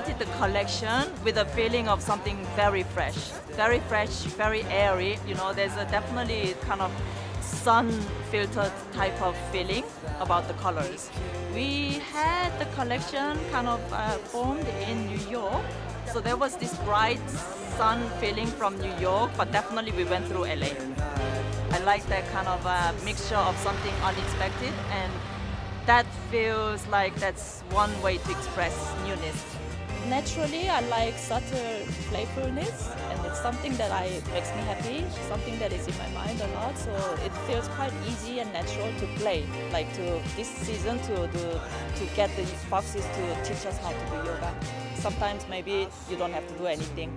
the collection with a feeling of something very fresh, very fresh, very airy. You know, there's a definitely kind of sun filtered type of feeling about the colors. We had the collection kind of uh, formed in New York, so there was this bright sun feeling from New York, but definitely we went through LA. I like that kind of uh, mixture of something unexpected and that feels like that's one way to express newness. Naturally, I like subtle playfulness, and it's something that I makes me happy. Something that is in my mind a lot, so it feels quite easy and natural to play. Like to this season to do to get the foxes to teach us how to do yoga. Sometimes maybe you don't have to do anything.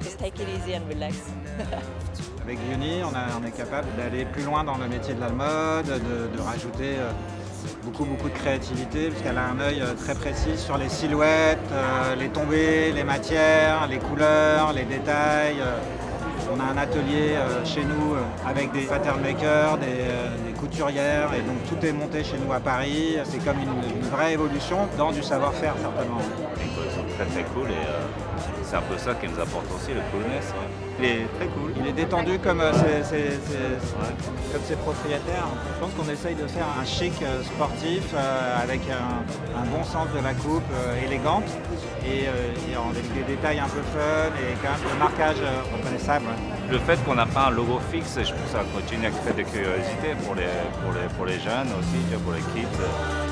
Just take it easy and relax. Avec Uni, on, a, on, est capable d'aller plus loin dans le métier de la mode, de, de rajouter euh, beaucoup beaucoup de créativité parce qu'elle a un œil euh, très précis sur les silhouettes, euh, les tombées, les matières, les couleurs, les détails. Euh. On a un atelier chez nous avec des pattern makers, des, couturières et donc tout est monté chez nous à Paris. C'est comme une, vraie évolution dans du savoir-faire certainement. C'est très très cool et c'est un peu ça qui nous apporte aussi le coolness. Il est très cool. Il est détendu comme, ses, comme ses propriétaires. Je pense qu'on essaye de faire un chic sportif avec un, bon sens de la coupe élégante et, avec des détails un peu fun et quand même le marquage reconnaissable. Le fait qu'on n'a pas un logo fixe, je pense que ça continue à créer des curiosités pour les, pour les, pour les jeunes aussi, pour les kids.